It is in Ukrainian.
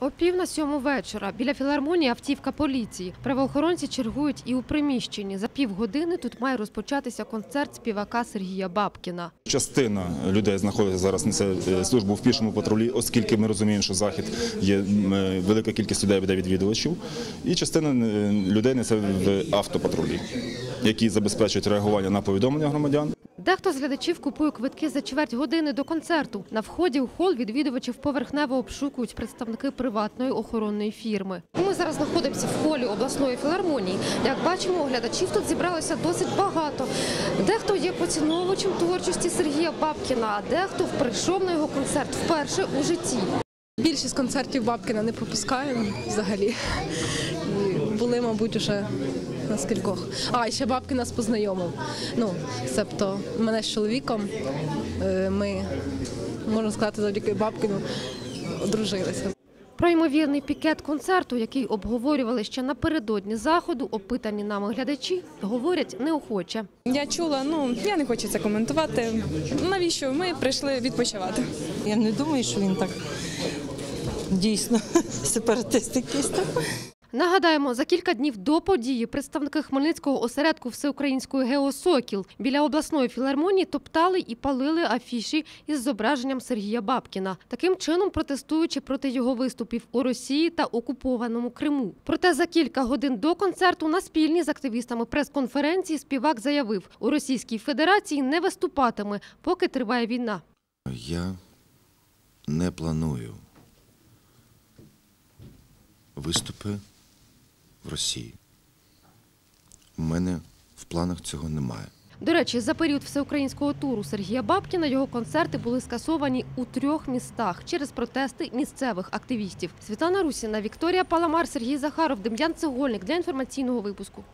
О пів на сьому вечора біля філармонії автівка поліції. Правоохоронці чергують і у приміщенні. За півгодини тут має розпочатися концерт співака Сергія Бабкіна. Частина людей знаходиться зараз несе службу в пішому патрулі, оскільки ми розуміємо, що захід є е, велика кількість людей буде відвідувачів, і частина е, людей несе в автопатрулі, які забезпечують реагування на повідомлення громадян. Дехто з глядачів купує квитки за чверть години до концерту. На вході у хол відвідувачів поверхнево обшукують представники приватної охоронної фірми. Ми зараз знаходимося в холі обласної філармонії. Як бачимо, глядачів тут зібралося досить багато. Дехто є поціновувачем творчості Сергія Бабкіна, а дехто прийшов на його концерт вперше у житті. Більшість концертів Бабкіна не пропускаємо взагалі. І були, мабуть, уже на скількох. А, і ще Бабкін нас познайомив. Ну, себто мене з чоловіком. е, Ми, можна сказати, завдяки Бабкіну одружилися. Про ймовірний пікет концерту, який обговорювали ще напередодні заходу, опитані нами глядачі, говорять неохоче. Я чула, ну я не хочу це коментувати. Навіщо ми прийшли відпочивати? Я не думаю, що він так дійсно сепаратист якийсь там. Нагадаємо, за кілька днів до події представники Хмельницького осередку Всеукраїнської геосокіл біля обласної філармонії топтали і палили афіші із зображенням Сергія Бабкіна, таким чином протестуючи проти його виступів у Росії та окупованому Криму. Проте за кілька годин до концерту на спільній з активістами прес-конференції співак заявив, у Російській Федерації не виступатиме, поки триває війна. Я не планую виступи в Росії. У мене в планах цього немає. До речі, за період всеукраїнського туру Сергія Бабкіна його концерти були скасовані у трьох містах через протести місцевих активістів. Світлана Русіна, Вікторія Паламар, Сергій Захаров, Дем'ян Цегольник для інформаційного випуску.